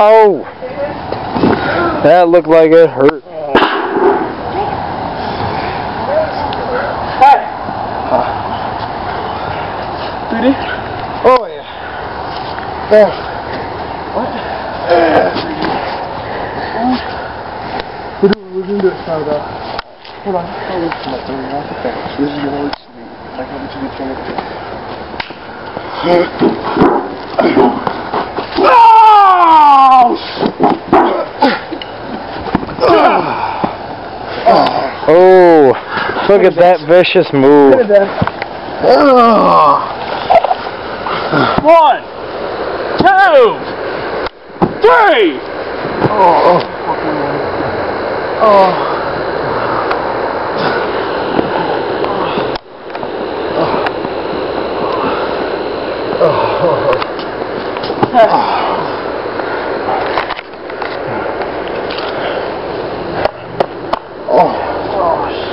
Oh! That looked like it hurt. Hey! Oh, yeah. There. What? We're doing, we're doing this now, though. Hold on. Hold on. Come up there. That's okay. This is gonna look sweet. Like how much you can Oh, look at that vicious move. Oh. One, two, three. Oh, oh. Oh. cross.